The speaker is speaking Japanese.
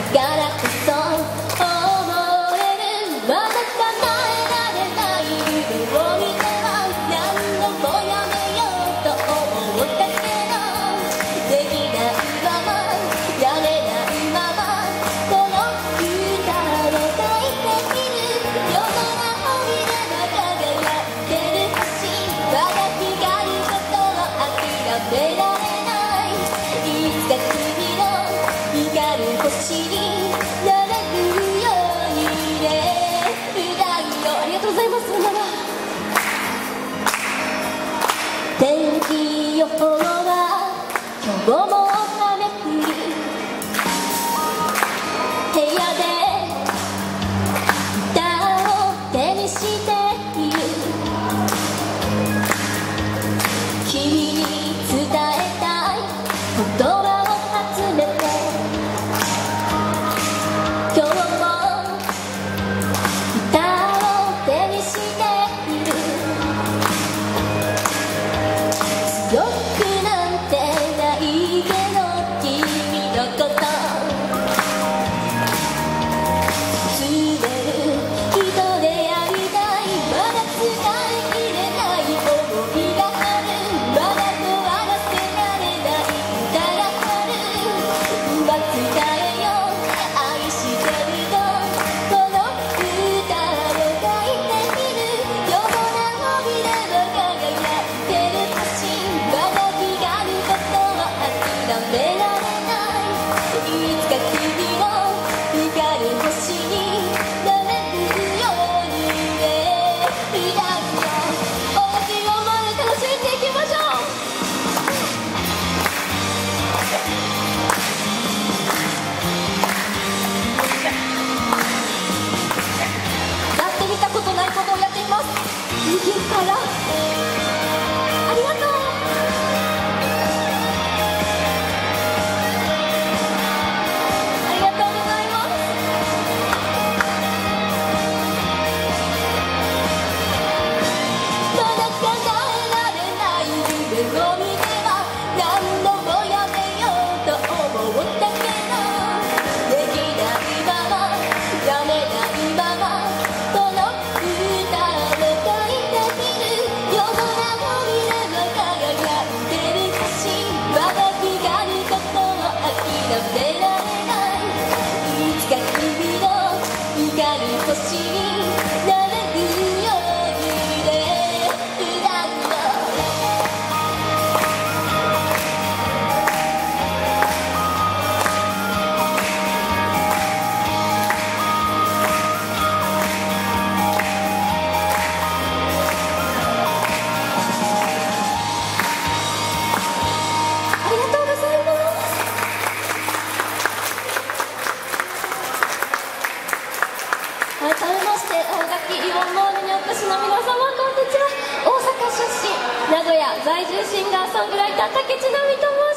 I got up. 今日もから。きンールにお越しの皆様こんにちは。大阪出身名古屋在住シンガーソングライター竹内奈美と申